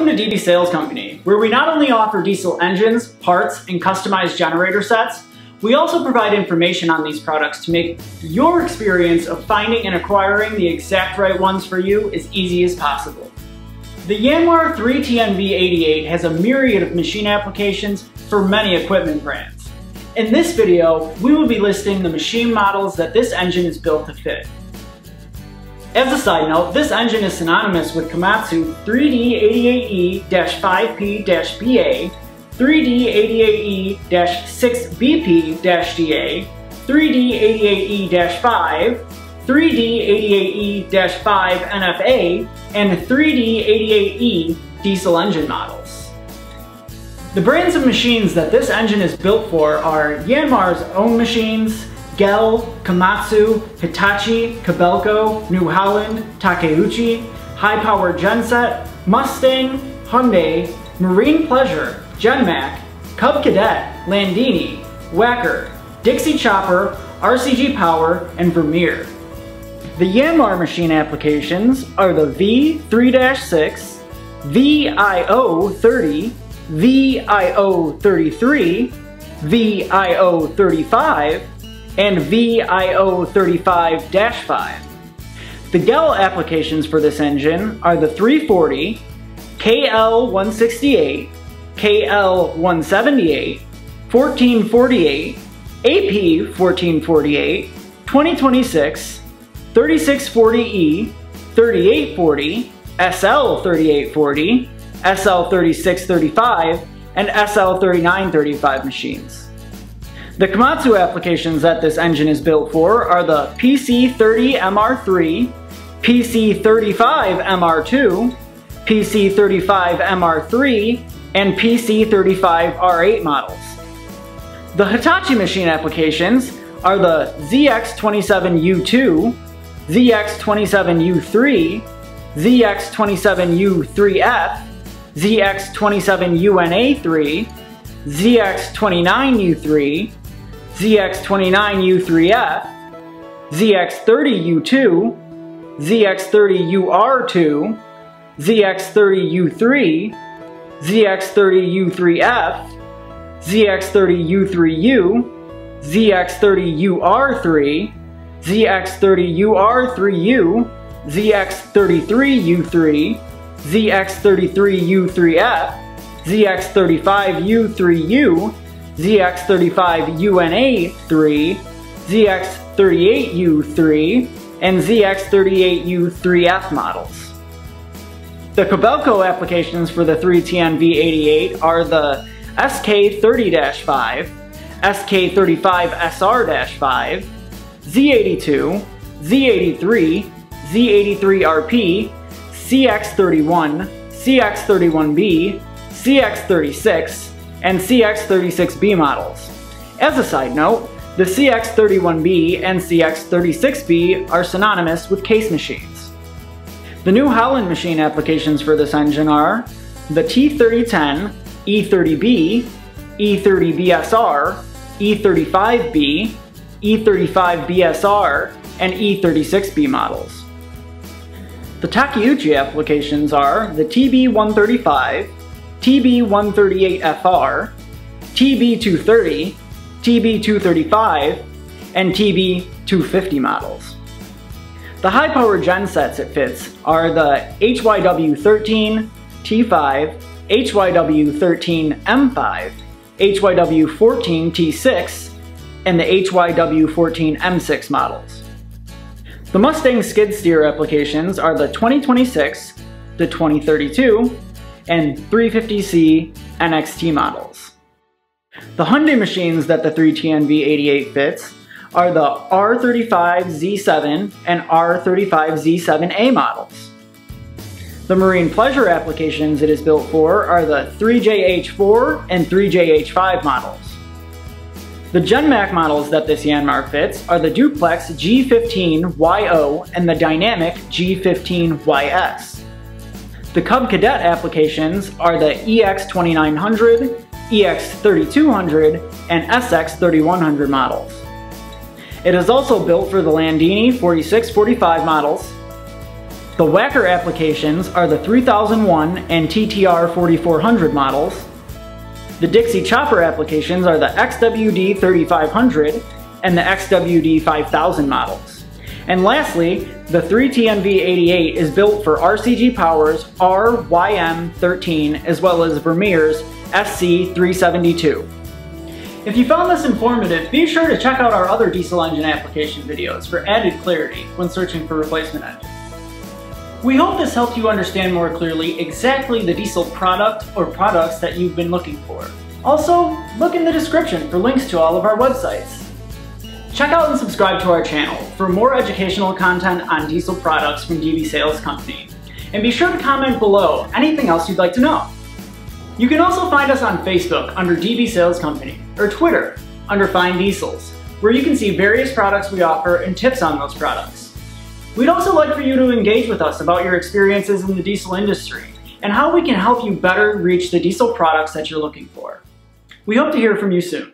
Welcome to DB Sales Company, where we not only offer diesel engines, parts, and customized generator sets, we also provide information on these products to make your experience of finding and acquiring the exact right ones for you as easy as possible. The Yanmar 3TNV88 has a myriad of machine applications for many equipment brands. In this video, we will be listing the machine models that this engine is built to fit. As a side note, this engine is synonymous with Komatsu 3D88E-5P-BA, 3D88E-6BP-DA, 3D88E-5, 3D88E-5NFA, and 3D88E diesel engine models. The brands of machines that this engine is built for are Yanmar's own machines, Gehl, Komatsu, Hitachi, Kobelco, New Holland, Takeuchi, High Power Genset, Mustang, Hyundai, Marine Pleasure, Genmac, Cub Cadet, Landini, Wacker, Dixie Chopper, RCG Power, and Vermeer. The Yanmar machine applications are the V3-6, VIO30, VIO33, VIO35, and VIO35-5. The Gehl applications for this engine are the 340, KL168, KL178, 1448, AP1448, 2026, 3640E, 3840, SL3840, SL3635, and SL3935 machines. The Komatsu applications that this engine is built for are the PC30MR3, PC35MR2, PC35MR3, and PC35R8 models. The Hitachi machine applications are the ZX27U2, ZX27U3, ZX27U3F, ZX27UNA3, ZX29U3, ZX29U3F, ZX30U2, ZX30UR2, ZX30U3, ZX30U3F, ZX30U3U, ZX30UR3, ZX30UR3U, ZX33U3, ZX33U3F, ZX35U3U, ZX35UNA3, ZX38U3, and ZX38U3F models. The Kobelco applications for the 3TNV88 are the SK30-5, SK35SR-5, Z82, Z83, Z83RP, CX31, CX31B, CX36, and CX36B models. As a side note, the CX31B and CX36B are synonymous with case machines. The New Holland machine applications for this engine are the T3010, E30B, E30BSR, E35B, E35BSR, and E36B models. The Takeuchi applications are the TB135, TB138FR, TB230, TB235, and TB250 models. The high power gensets it fits are the HYW13 T5, HYW13 M5, HYW14 T6, and the HYW14 M6 models. The Mustang skid steer applications are the 2026, the 2032, and 350C NXT models. The Hyundai machines that the 3TNV88 fits are the R35Z7 and R35Z7A models. The marine pleasure applications it is built for are the 3JH4 and 3JH5 models. The Genmac models that this Yanmar fits are the Duplex G15YO and the Dynamic G15YS. The Cub Cadet applications are the EX2900, EX3200, and SX3100 models. It is also built for the Landini 4645 models, The Wacker applications are the 3001 and TTR 4400 models. The Dixie Chopper applications are the XWD 3500 and the XWD 5000 models. And lastly, the 3TNV88 is built for RCG Power's RYM13 as well as Vermeer's SC372. If you found this informative, be sure to check out our other diesel engine application videos for added clarity when searching for replacement engines. We hope this helped you understand more clearly exactly the diesel product or products that you've been looking for. Also, look in the description for links to all of our websites. Check out and subscribe to our channel for more educational content on diesel products from DB Sales Company. And be sure to comment below anything else you'd like to know. You can also find us on Facebook under DB Sales Company or Twitter under Find Diesels, where you can see various products we offer and tips on those products. We'd also like for you to engage with us about your experiences in the diesel industry and how we can help you better reach the diesel products that you're looking for. We hope to hear from you soon.